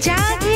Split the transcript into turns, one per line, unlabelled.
加。一